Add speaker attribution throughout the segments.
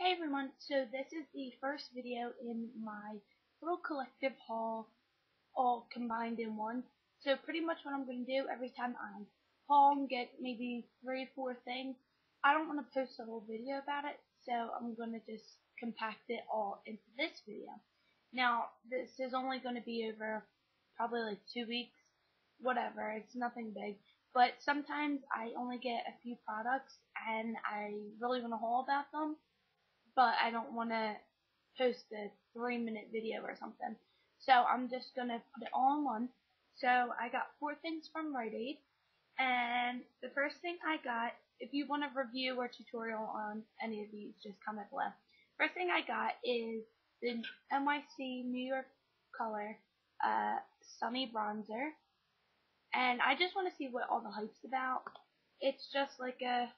Speaker 1: Hey everyone, so this is the first video in my little collective haul all combined in one. So pretty much what I'm going to do every time I haul and get maybe three, or four things, I don't want to post a whole video about it, so I'm going to just compact it all into this video. Now, this is only going to be over probably like two weeks, whatever, it's nothing big. But sometimes I only get a few products and I really want to haul about them but I don't want to post a three minute video or something. So I'm just going to put it all in one. So I got four things from Rite Aid. And the first thing I got, if you want a review or tutorial on any of these, just comment below. First thing I got is the NYC New York Color uh, Sunny Bronzer. And I just want to see what all the hype's about. It's just like a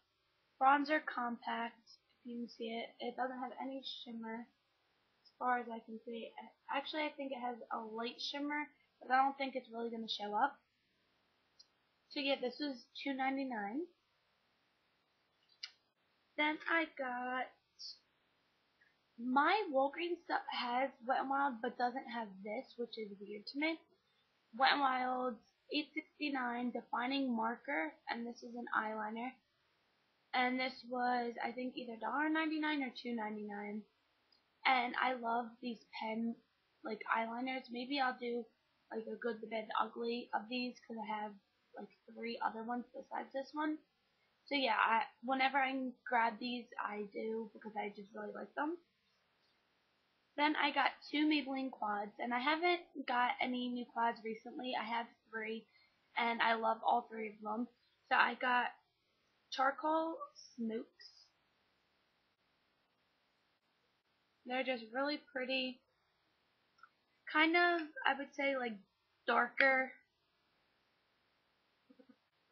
Speaker 1: bronzer compact you can see it. It doesn't have any shimmer as far as I can see. Actually, I think it has a light shimmer, but I don't think it's really going to show up. So yeah, this was $2.99. Then I got my Walgreens stuff has Wet n Wild, but doesn't have this, which is weird to me. Wet n Wild's 869 defining marker, and this is an eyeliner and this was I think either $1.99 or $2.99 and I love these pen like eyeliners. Maybe I'll do like a good the bad the ugly of these because I have like three other ones besides this one. So yeah I whenever I grab these I do because I just really like them. Then I got two Maybelline quads and I haven't got any new quads recently. I have three and I love all three of them. So I got charcoal smokes. They're just really pretty. Kind of, I would say, like darker,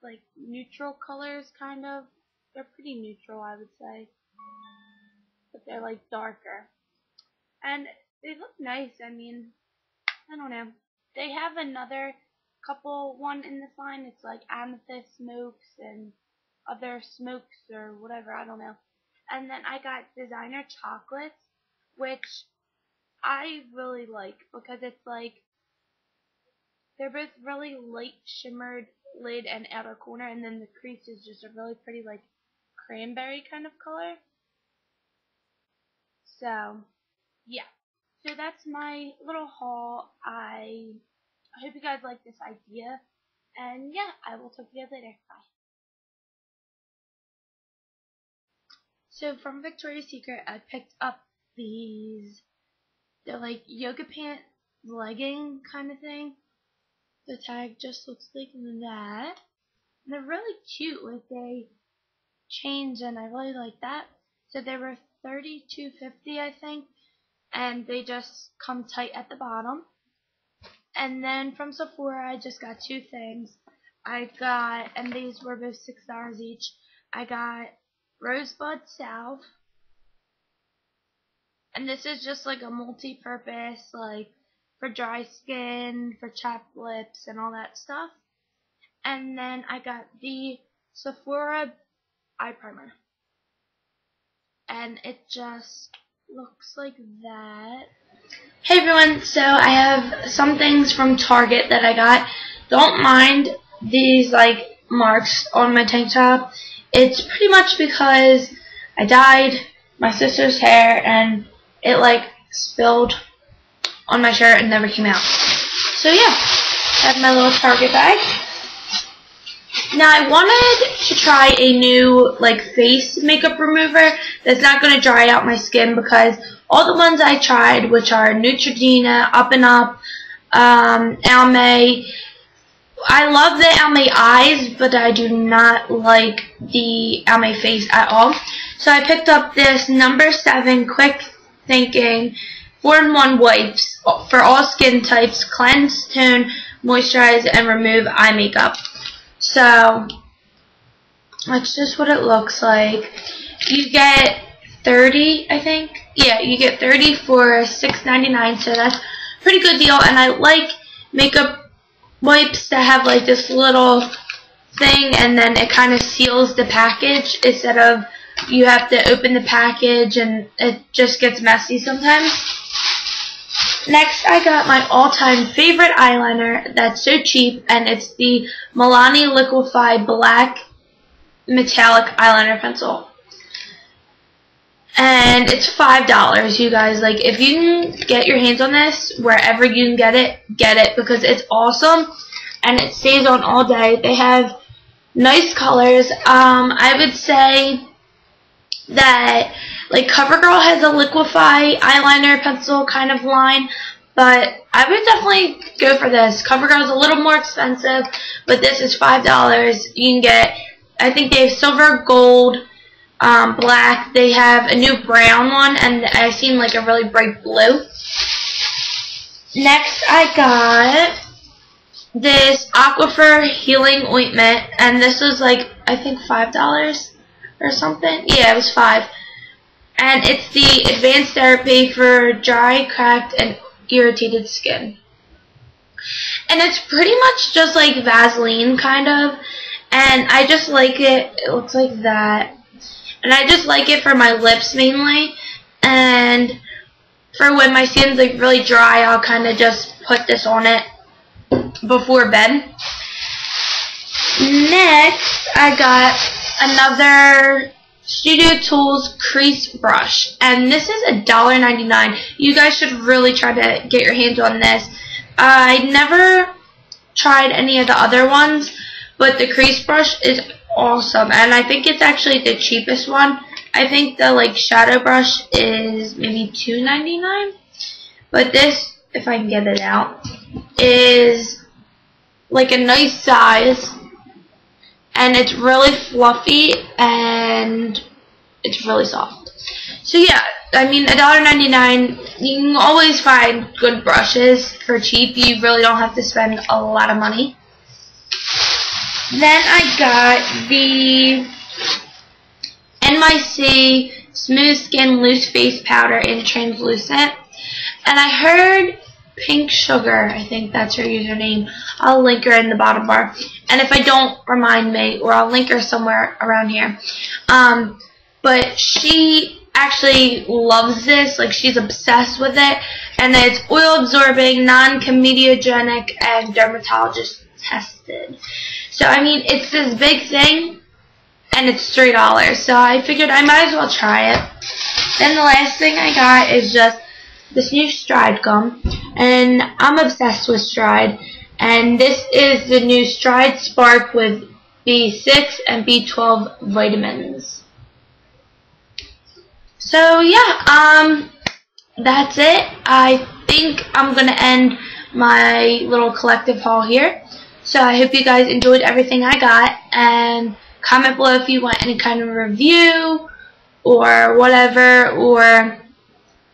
Speaker 1: like neutral colors, kind of. They're pretty neutral, I would say. But they're like darker. And they look nice. I mean, I don't know. They have another couple one in this line. It's like amethyst smokes and other smokes or whatever, I don't know. And then I got designer chocolates, which I really like because it's like they're both really light shimmered lid and outer corner and then the crease is just a really pretty like cranberry kind of color. So yeah. So that's my little haul. I I hope you guys like this idea. And yeah, I will talk to you guys later. Bye. So from Victoria's Secret, I picked up these, they're like yoga pant legging kind of thing. The tag just looks like that. And they're really cute with a chains and I really like that. So they were thirty-two fifty, I think, and they just come tight at the bottom. And then from Sephora, I just got two things. I got, and these were both six dollars each. I got Rosebud Salve. And this is just like a multi-purpose, like for dry skin, for chapped lips, and all that stuff. And then I got the Sephora eye primer. And it just looks like that. Hey everyone, so I have some things from Target that I got. Don't mind these like marks on my tank top. It's pretty much because I dyed my sister's hair and it like spilled on my shirt and never came out. So yeah, I have my little Target bag. Now I wanted to try a new like face makeup remover that's not going to dry out my skin because all the ones I tried, which are Neutrogena, Up and Up, um, Almay, I love the Almay eyes, but I do not like the Almay face at all. So I picked up this number 7 Quick Thinking 4-in-1 wipes for all skin types, cleanse, tone, moisturize, and remove eye makeup. So, that's just what it looks like. You get 30, I think. Yeah, you get 30 for $6.99, so that's pretty good deal. And I like makeup wipes that have like this little thing and then it kind of seals the package instead of you have to open the package and it just gets messy sometimes. Next, I got my all-time favorite eyeliner that's so cheap, and it's the Milani Liquify Black Metallic Eyeliner Pencil. And it's $5, you guys. Like, if you can get your hands on this, wherever you can get it, get it, because it's awesome, and it stays on all day. They have nice colors. Um, I would say that like CoverGirl has a liquify eyeliner pencil kind of line, but I would definitely go for this. CoverGirl is a little more expensive, but this is five dollars. You can get, I think they have silver, gold, um, black. They have a new brown one, and I've seen like a really bright blue. Next, I got this Aquaphor Healing Ointment, and this was like I think five dollars or something. Yeah, it was five. And it's the advanced therapy for dry, cracked, and irritated skin. And it's pretty much just like Vaseline, kind of. And I just like it. It looks like that. And I just like it for my lips mainly. And for when my skin's like really dry, I'll kind of just put this on it before bed. Next, I got another Studio Tools crease brush. And this is $1.99. You guys should really try to get your hands on this. I never tried any of the other ones, but the crease brush is awesome. And I think it's actually the cheapest one. I think the like shadow brush is maybe $2.99. But this, if I can get it out, is like a nice size and it's really fluffy and it's really soft. So yeah, I mean $1.99, you can always find good brushes for cheap. You really don't have to spend a lot of money. Then I got the NYC Smooth Skin Loose Face Powder in Translucent. And I heard Pink Sugar, I think that's her username. I'll link her in the bottom bar. And if I don't, remind me, or I'll link her somewhere around here. Um, but she actually loves this, like she's obsessed with it. And it's oil absorbing, non-comedogenic, and dermatologist tested. So, I mean, it's this big thing, and it's $3. So I figured I might as well try it. Then the last thing I got is just this new Stride gum, and I'm obsessed with Stride. And this is the new Stride Spark with B6 and B12 vitamins. So yeah, um, that's it. I think I'm gonna end my little collective haul here. So I hope you guys enjoyed everything I got, and comment below if you want any kind of review or whatever, or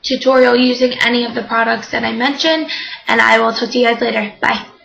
Speaker 1: tutorial using any of the products that I mentioned, and I will talk to you guys later. Bye.